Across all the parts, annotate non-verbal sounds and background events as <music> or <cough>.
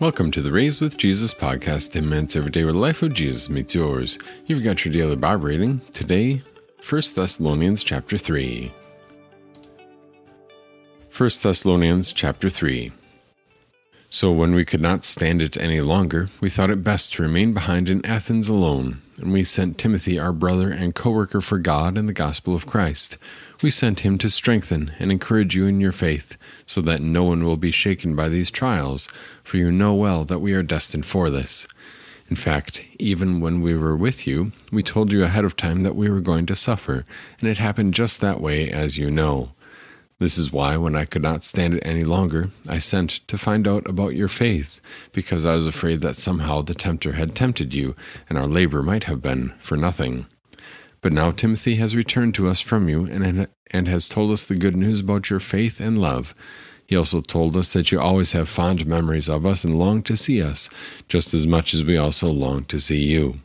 Welcome to the Raised with Jesus podcast, 10 minutes every day where the life of Jesus meets yours. You've got your daily Bible reading. Today, 1 Thessalonians chapter 3. 1 Thessalonians chapter 3. So when we could not stand it any longer, we thought it best to remain behind in Athens alone, and we sent Timothy, our brother and co worker for God and the gospel of Christ. We sent him to strengthen and encourage you in your faith, so that no one will be shaken by these trials, for you know well that we are destined for this. In fact, even when we were with you, we told you ahead of time that we were going to suffer, and it happened just that way, as you know. This is why, when I could not stand it any longer, I sent to find out about your faith, because I was afraid that somehow the tempter had tempted you, and our labor might have been for nothing. But now Timothy has returned to us from you and, and has told us the good news about your faith and love. He also told us that you always have fond memories of us and long to see us, just as much as we also long to see you.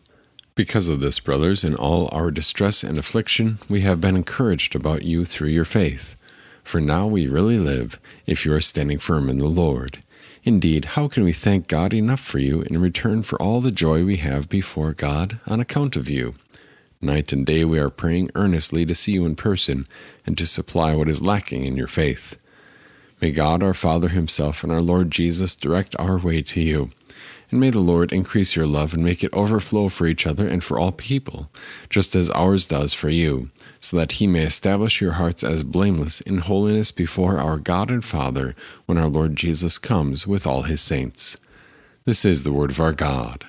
Because of this, brothers, in all our distress and affliction, we have been encouraged about you through your faith. For now we really live, if you are standing firm in the Lord. Indeed, how can we thank God enough for you in return for all the joy we have before God on account of you? Night and day we are praying earnestly to see you in person and to supply what is lacking in your faith. May God our Father Himself and our Lord Jesus direct our way to you. And may the Lord increase your love and make it overflow for each other and for all people, just as ours does for you, so that He may establish your hearts as blameless in holiness before our God and Father when our Lord Jesus comes with all His saints. This is the word of our God.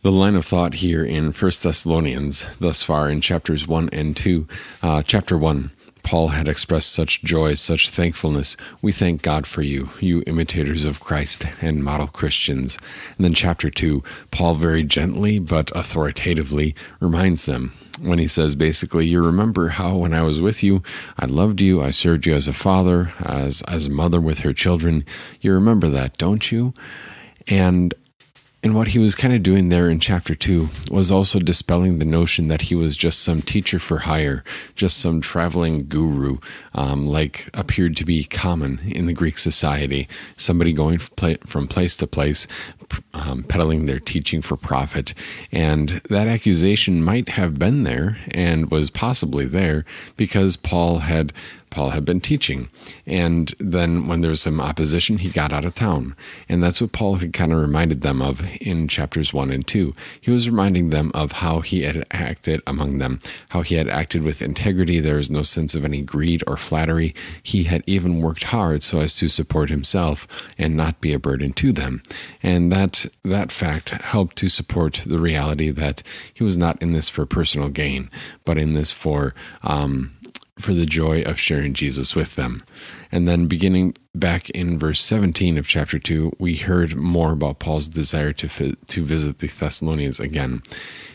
The line of thought here in 1 Thessalonians, thus far in chapters 1 and 2, uh, chapter 1, Paul had expressed such joy, such thankfulness. We thank God for you, you imitators of Christ and model Christians. And then, chapter 2, Paul very gently but authoritatively reminds them when he says basically, You remember how when I was with you, I loved you, I served you as a father, as, as a mother with her children. You remember that, don't you? And and what he was kind of doing there in chapter two was also dispelling the notion that he was just some teacher for hire, just some traveling guru, um, like appeared to be common in the Greek society, somebody going from place to place, um, peddling their teaching for profit. And that accusation might have been there and was possibly there because Paul had Paul had been teaching. And then when there was some opposition, he got out of town. And that's what Paul had kind of reminded them of in chapters 1 and 2. He was reminding them of how he had acted among them, how he had acted with integrity. There was no sense of any greed or flattery. He had even worked hard so as to support himself and not be a burden to them. And that, that fact helped to support the reality that he was not in this for personal gain, but in this for, um, for the joy of sharing Jesus with them. And then beginning back in verse 17 of chapter 2, we heard more about Paul's desire to to visit the Thessalonians again.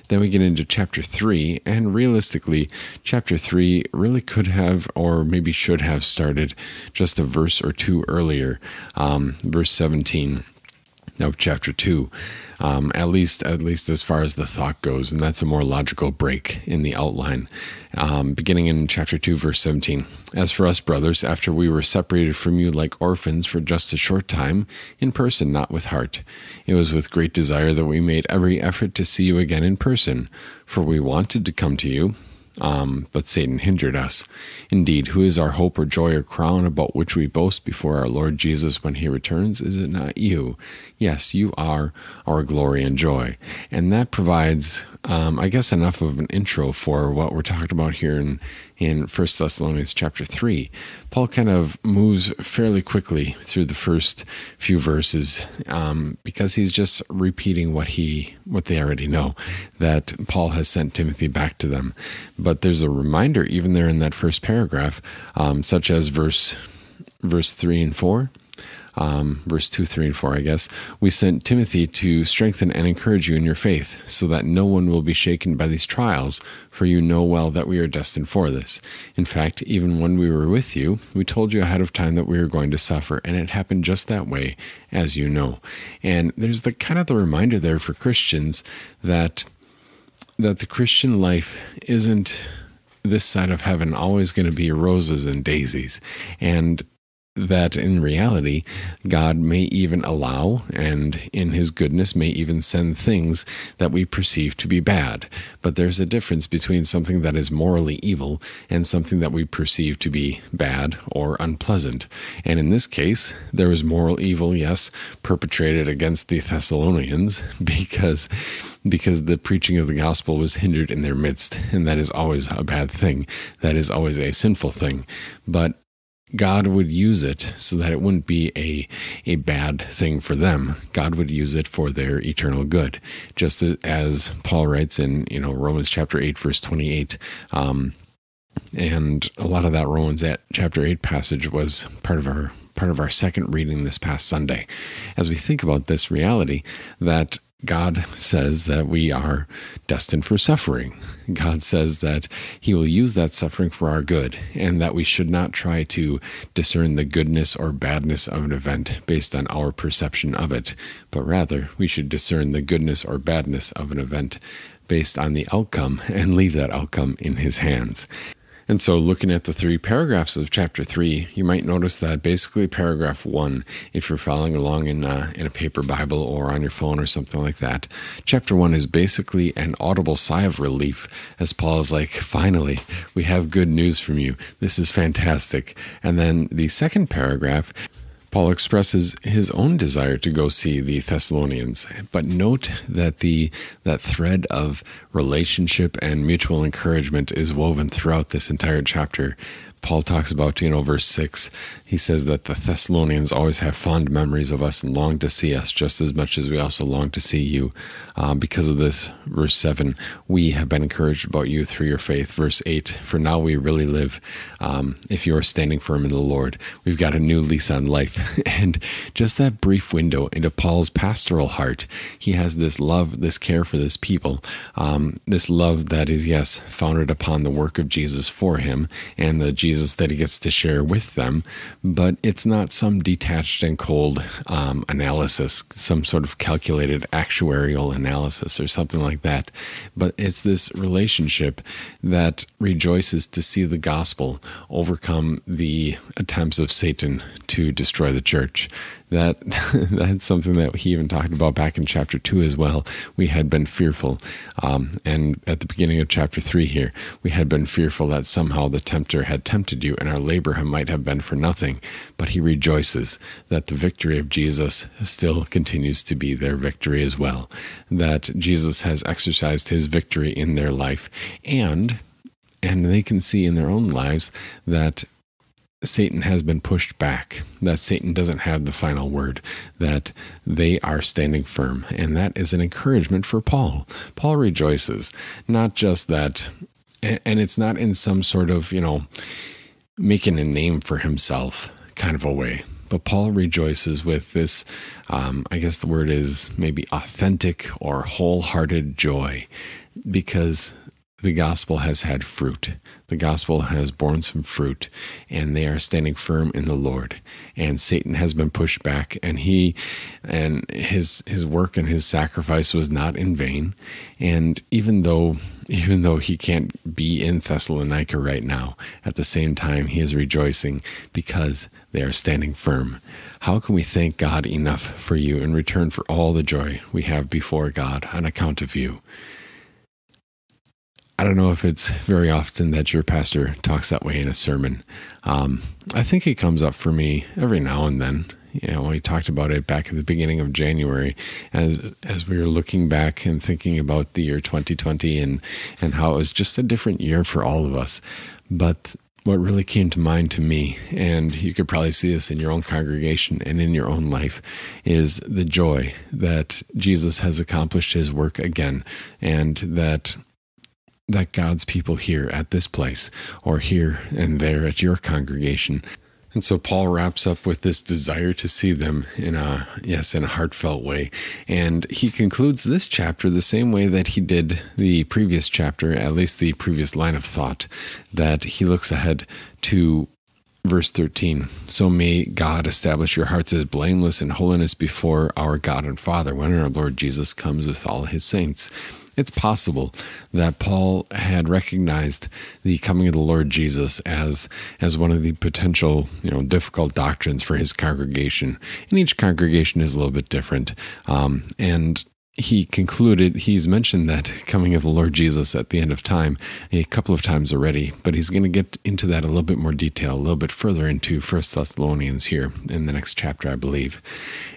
Then we get into chapter 3, and realistically, chapter 3 really could have, or maybe should have, started just a verse or two earlier, um, verse 17 of chapter 2 um, at least at least as far as the thought goes and that's a more logical break in the outline um, beginning in chapter 2 verse 17 as for us brothers after we were separated from you like orphans for just a short time in person not with heart it was with great desire that we made every effort to see you again in person for we wanted to come to you um, but Satan hindered us. Indeed, who is our hope or joy or crown about which we boast before our Lord Jesus when he returns? Is it not you? Yes, you are our glory and joy. And that provides, um, I guess, enough of an intro for what we're talking about here in, in 1 Thessalonians chapter 3. Paul kind of moves fairly quickly through the first few verses um, because he's just repeating what he what they already know that Paul has sent Timothy back to them. But there's a reminder even there in that first paragraph, um, such as verse verse three and four um, verse 2, 3, and 4, I guess, we sent Timothy to strengthen and encourage you in your faith, so that no one will be shaken by these trials, for you know well that we are destined for this. In fact, even when we were with you, we told you ahead of time that we were going to suffer, and it happened just that way, as you know. And there's the kind of the reminder there for Christians that that the Christian life isn't this side of heaven always going to be roses and daisies. And that in reality, God may even allow and in his goodness may even send things that we perceive to be bad. But there's a difference between something that is morally evil and something that we perceive to be bad or unpleasant. And in this case, there was moral evil, yes, perpetrated against the Thessalonians <laughs> because because the preaching of the gospel was hindered in their midst, and that is always a bad thing. That is always a sinful thing. But God would use it so that it wouldn't be a a bad thing for them. God would use it for their eternal good, just as Paul writes in you know Romans chapter eight verse twenty eight. Um, and a lot of that Romans at chapter eight passage was part of our part of our second reading this past Sunday. As we think about this reality that God says that we are destined for suffering. God says that He will use that suffering for our good, and that we should not try to discern the goodness or badness of an event based on our perception of it, but rather we should discern the goodness or badness of an event based on the outcome and leave that outcome in His hands. And so, looking at the three paragraphs of chapter three, you might notice that basically paragraph one, if you're following along in a, uh, in a paper Bible or on your phone or something like that, chapter one is basically an audible sigh of relief as Paul is like, finally, we have good news from you. This is fantastic. And then the second paragraph Paul expresses his own desire to go see the Thessalonians, but note that the that thread of relationship and mutual encouragement is woven throughout this entire chapter. Paul talks about, you know, verse 6. He says that the Thessalonians always have fond memories of us and long to see us just as much as we also long to see you. Um, because of this, verse 7, we have been encouraged about you through your faith. Verse 8, for now we really live um, if you are standing firm in the Lord. We've got a new lease on life. <laughs> and just that brief window into Paul's pastoral heart, he has this love, this care for this people, um, this love that is, yes, founded upon the work of Jesus for him and the Jesus Jesus that he gets to share with them, but it's not some detached and cold um, analysis, some sort of calculated actuarial analysis or something like that. But it's this relationship that rejoices to see the gospel overcome the attempts of Satan to destroy the church that <laughs> that's something that he even talked about back in chapter two as well. We had been fearful, um, and at the beginning of chapter three here, we had been fearful that somehow the tempter had tempted you, and our labor might have been for nothing. But he rejoices that the victory of Jesus still continues to be their victory as well. That Jesus has exercised his victory in their life, and and they can see in their own lives that Satan has been pushed back, that Satan doesn't have the final word, that they are standing firm. And that is an encouragement for Paul. Paul rejoices, not just that, and it's not in some sort of, you know, making a name for himself kind of a way. But Paul rejoices with this, um, I guess the word is maybe authentic or wholehearted joy, because the gospel has had fruit. The gospel has borne some fruit, and they are standing firm in the Lord. And Satan has been pushed back, and he and his his work and his sacrifice was not in vain. And even though even though he can't be in Thessalonica right now, at the same time he is rejoicing because they are standing firm. How can we thank God enough for you in return for all the joy we have before God on account of you? I don't know if it's very often that your pastor talks that way in a sermon. Um, I think it comes up for me every now and then. You know, we talked about it back at the beginning of January, as as we were looking back and thinking about the year 2020 and and how it was just a different year for all of us. But what really came to mind to me, and you could probably see this in your own congregation and in your own life, is the joy that Jesus has accomplished his work again, and that that God's people here at this place or here and there at your congregation. And so Paul wraps up with this desire to see them in a, yes, in a heartfelt way. And he concludes this chapter the same way that he did the previous chapter, at least the previous line of thought, that he looks ahead to Verse 13 So may God establish your hearts as blameless in holiness before our God and Father when our Lord Jesus comes with all his saints. It's possible that Paul had recognized the coming of the Lord Jesus as as one of the potential, you know, difficult doctrines for his congregation. And each congregation is a little bit different. Um, and he concluded he's mentioned that coming of the Lord Jesus at the end of time a couple of times already, but he's going to get into that a little bit more detail, a little bit further into First Thessalonians here in the next chapter, I believe.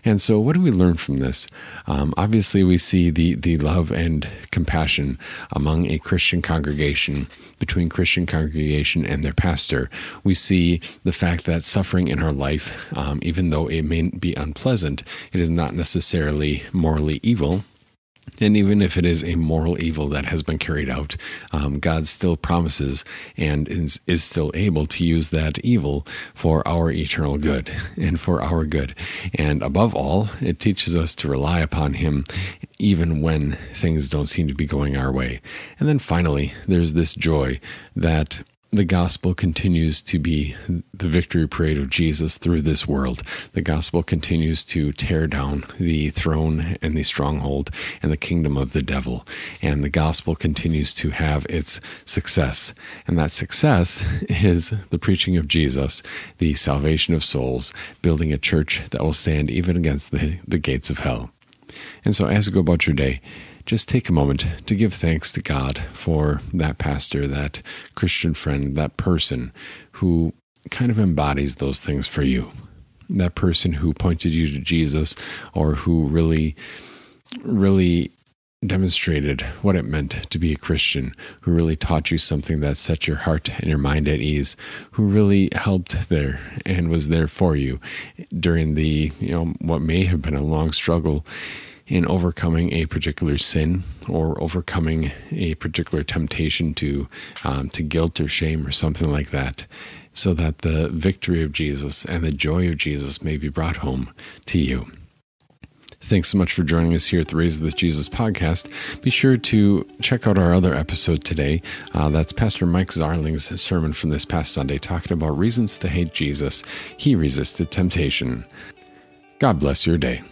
And so, what do we learn from this? Um, obviously, we see the the love and compassion among a Christian congregation between Christian congregation and their pastor. We see the fact that suffering in our life, um, even though it may be unpleasant, it is not necessarily morally evil and even if it is a moral evil that has been carried out, um, God still promises and is, is still able to use that evil for our eternal good <laughs> and for our good. And above all, it teaches us to rely upon Him even when things don't seem to be going our way. And then finally, there's this joy that the gospel continues to be the victory parade of Jesus through this world. The gospel continues to tear down the throne and the stronghold and the kingdom of the devil. And the gospel continues to have its success. And that success <laughs> is the preaching of Jesus, the salvation of souls, building a church that will stand even against the, the gates of hell. And so, as you go about your day, just take a moment to give thanks to God for that pastor, that Christian friend, that person who kind of embodies those things for you. That person who pointed you to Jesus or who really, really demonstrated what it meant to be a Christian, who really taught you something that set your heart and your mind at ease, who really helped there and was there for you during the, you know, what may have been a long struggle in overcoming a particular sin or overcoming a particular temptation to um, to guilt or shame or something like that, so that the victory of Jesus and the joy of Jesus may be brought home to you. Thanks so much for joining us here at the Raised with Jesus podcast. Be sure to check out our other episode today. Uh, that's Pastor Mike Zarling's sermon from this past Sunday, talking about reasons to hate Jesus. He resisted temptation. God bless your day.